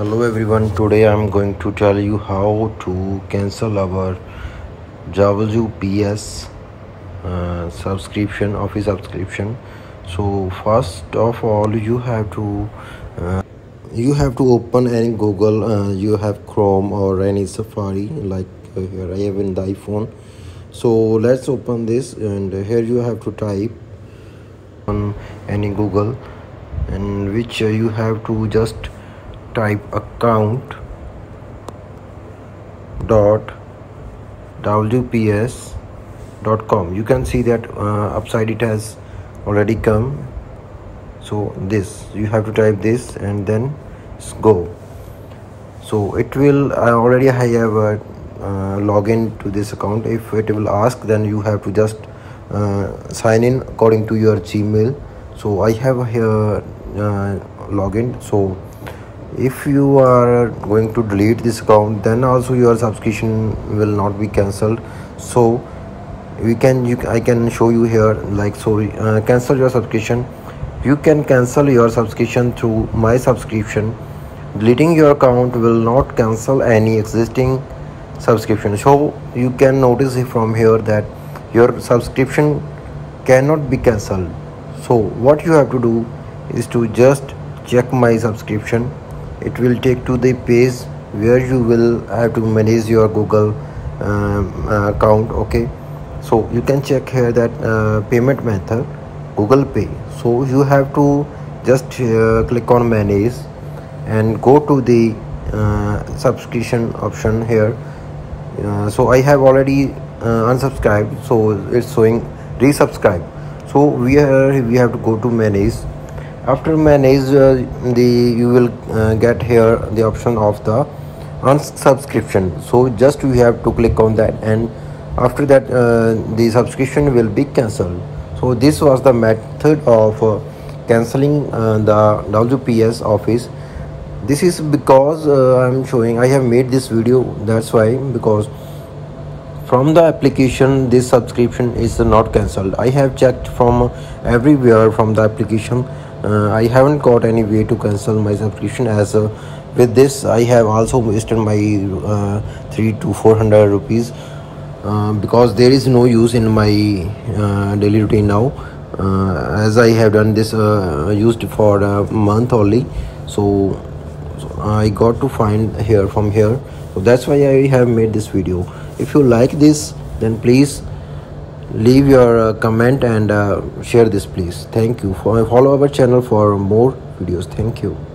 hello everyone. Today i'm going to tell you how to cancel our Yahoo ps uh, subscription office subscription. So first of all you have to uh, you have to open any google uh, you have chrome or any safari like uh, here i have in the iphone. So let's open this and here you have to type on any google and which you have to just type account dot wps dot com. You can see that uh, upside it has already come. So this you have to type this and then go. So it will I already have a uh, login to this account. If it will ask then you have to just uh, sign in according to your gmail. So i have here uh, login. So if you are going to delete this account then also your subscription will not be cancelled. So we can you i can show you here like so uh, cancel your subscription. You can cancel your subscription through my subscription. Deleting your account will not cancel any existing subscription. So you can notice from here that your subscription cannot be cancelled. So what you have to do is to just check my subscription it will take to the page where you will have to manage your google um, account okay? So you can check here that uh, payment method google pay. So you have to just uh, click on manage and go to the uh, subscription option here. Uh, so i have already uh, unsubscribed so it's showing resubscribe. So we are we have to go to manage after manage uh, the you will uh, get here the option of the unsubscription. So just you have to click on that and after that uh, the subscription will be cancelled. So this was the method of uh, cancelling uh, the WPS office. This is because uh, I'm showing I have made this video that's why because from the application this subscription is not cancelled. I have checked from everywhere from the application uh, i haven't got any way to cancel my subscription as uh, with this i have also wasted my uh, 3 to 400 rupees uh, because there is no use in my uh, daily routine now. Uh, as i have done this used for a month only so, so i got to find here from here. So that's why i have made this video. If you like this then please leave your uh, comment and uh, share this please. Thank you. Follow our channel for more videos. Thank you